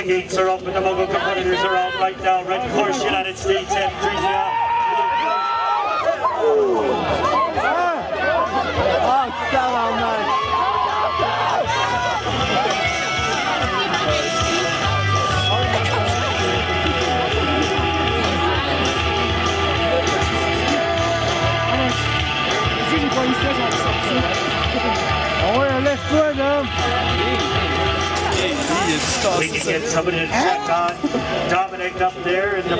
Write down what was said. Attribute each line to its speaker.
Speaker 1: The gates are open. The Mogul competitors are out right now. Red course, United States entries. Yeah.
Speaker 2: Oh, sell man. Ah ouais, là!
Speaker 1: We can get somebody to check on Dominic up there in the